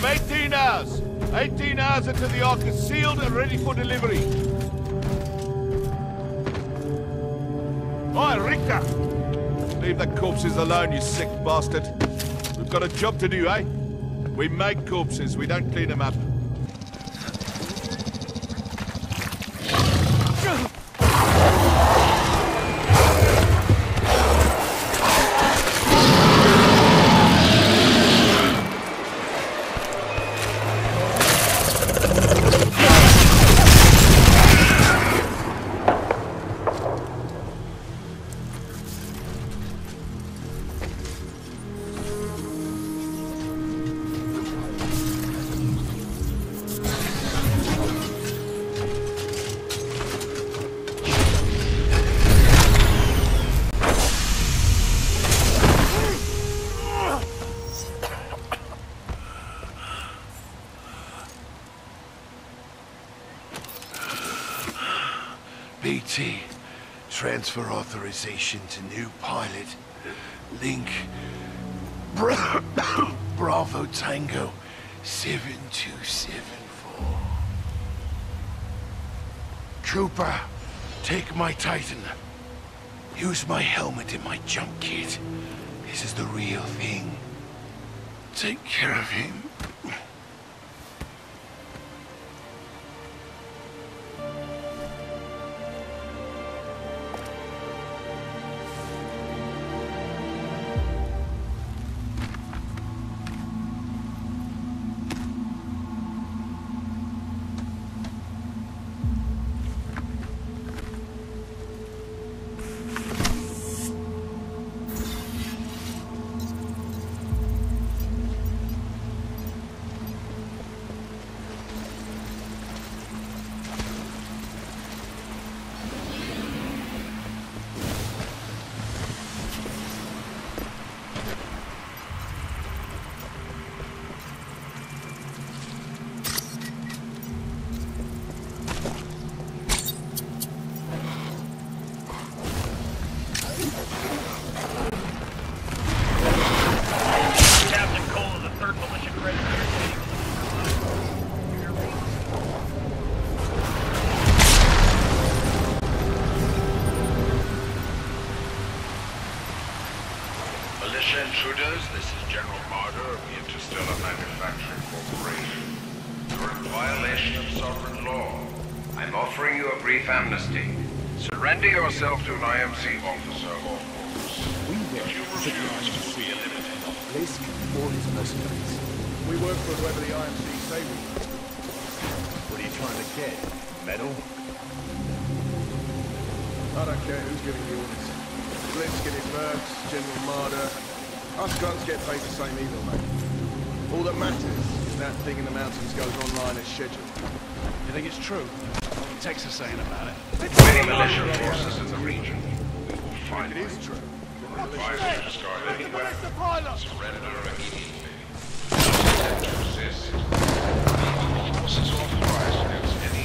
have 18 hours. 18 hours until the Ark is sealed and ready for delivery. Oi, Richter! Leave the corpses alone, you sick bastard. We've got a job to do, eh? We make corpses, we don't clean them up. Transfer authorization to new pilot. Link. Bra Bravo Tango 7274. Trooper, take my Titan. Use my helmet and my jump kit. This is the real thing. Take care of him. I'm offering you a brief amnesty. Surrender yourself to an IMC officer or force. We will If you as a refuse, you will be eliminated. Blisk or his mercenaries. We work for whoever the IMC say we do. What are you trying to get? Medal? I don't care who's giving the orders. Blitzkin get it Mercs, General Marder. Us guns get paid the same either, mate. All that matters is that thing in the mountains goes online as scheduled. You think it's true? Texas saying about it? Many militia forces in the region. We will find It is true. To. Surrender immediately. Forces authorized against any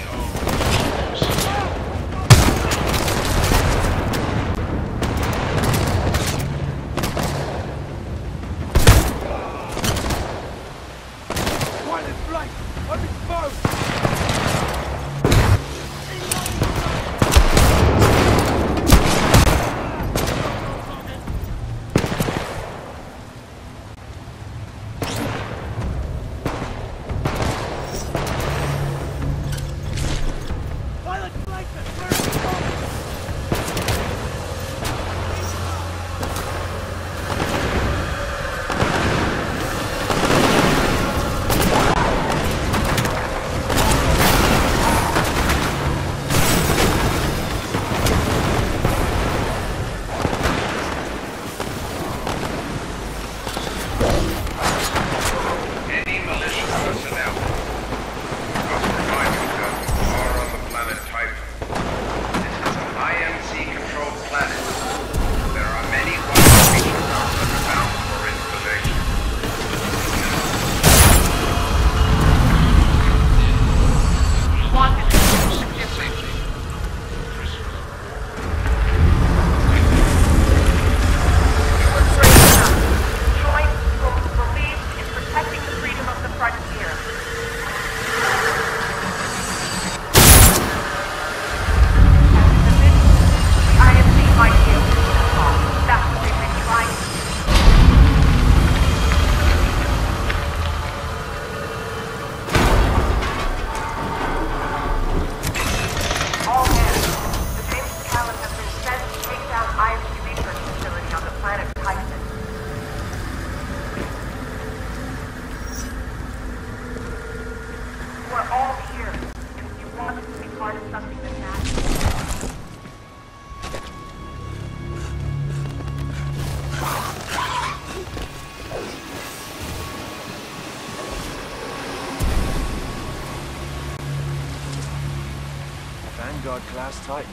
Vanguard class Titan.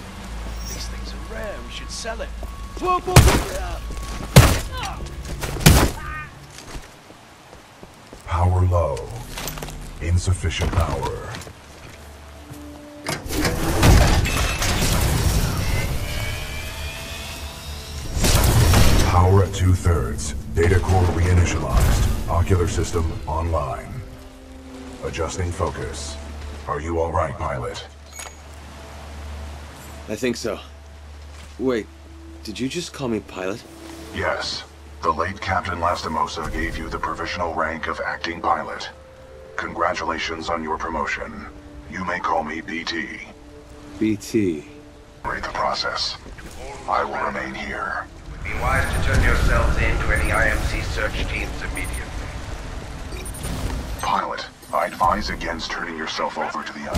These things are rare. We should sell it. Power low. Insufficient power. Power at two-thirds. Data core reinitialized. Ocular system online. Adjusting focus. Are you alright, pilot? I think so. Wait, did you just call me pilot? Yes. The late Captain Lastimosa gave you the provisional rank of acting pilot. Congratulations on your promotion. You may call me BT. BT. Rate the process. I will remain here. Be wise to turn yourselves in to any IMC search teams immediately. Pilot, I advise against turning yourself over to the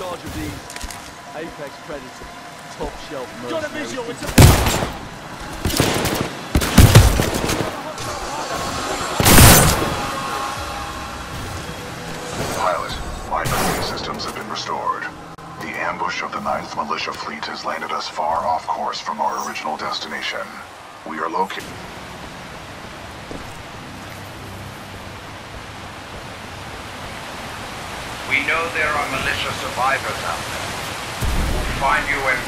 charge of these Apex Predator, top shelf Got a visual, it's a... Pilot, my cooling systems have been restored. The ambush of the 9th Militia Fleet has landed us far off course from our original destination. We are located... We know there are militia survivors out there. We'll find you and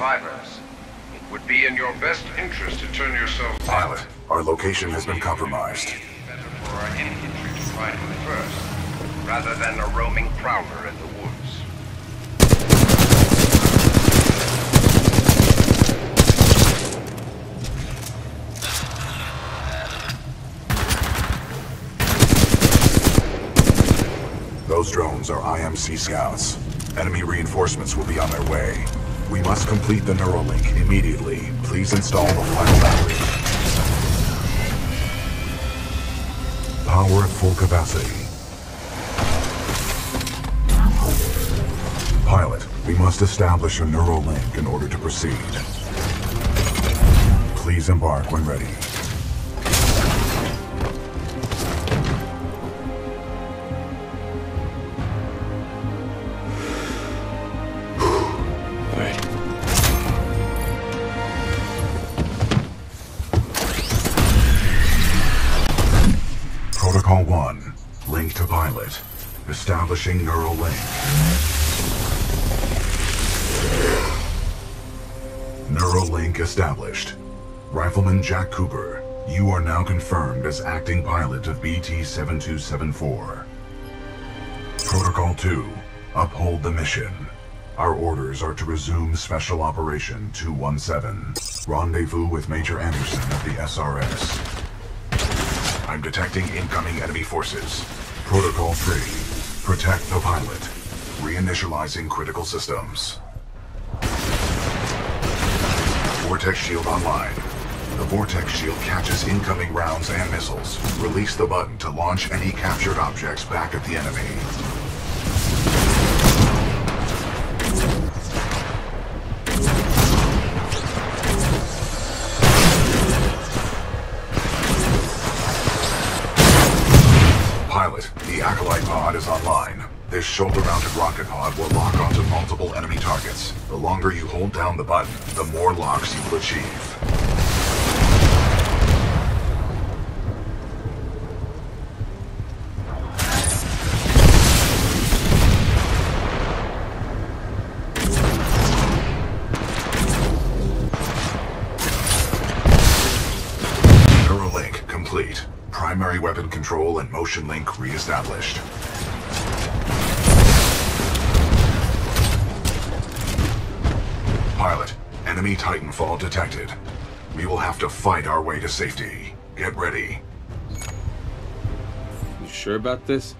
survivors, it would be in your best interest to turn yourselves in. Pilot, our location has been compromised. Better for our infantry to find him first, rather than a roaming prowler in the woods. Those drones are IMC scouts. Enemy reinforcements will be on their way. We must complete the Neuralink immediately. Please install the final battery. Power at full capacity. Pilot, we must establish a Neuralink in order to proceed. Please embark when ready. Protocol 1. Link to pilot. Establishing neural link. Neuralink established. Rifleman Jack Cooper, you are now confirmed as acting pilot of BT-7274. Protocol 2, uphold the mission. Our orders are to resume Special Operation 217. Rendezvous with Major Anderson at the SRS. I'm detecting incoming enemy forces. Protocol 3, protect the pilot. Reinitializing critical systems. Vortex shield online. The Vortex shield catches incoming rounds and missiles. Release the button to launch any captured objects back at the enemy. This shoulder-mounted rocket pod will lock onto multiple enemy targets. The longer you hold down the button, the more locks you will achieve. Primary weapon control and motion link re-established. Enemy Titanfall detected. We will have to fight our way to safety. Get ready. You sure about this?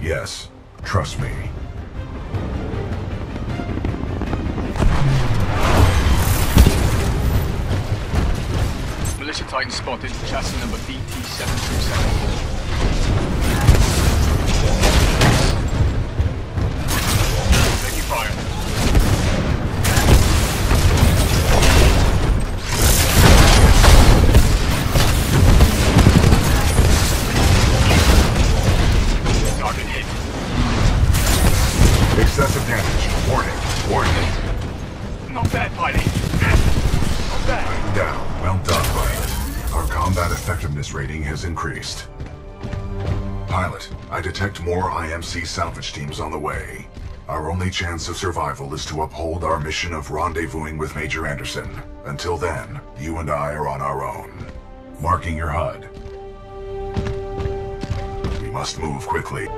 Yes, trust me. Militia Titan spotted, chassis number BT-727. Effectiveness rating has increased. Pilot, I detect more IMC salvage teams on the way. Our only chance of survival is to uphold our mission of rendezvousing with Major Anderson. Until then, you and I are on our own. Marking your HUD. We must move quickly.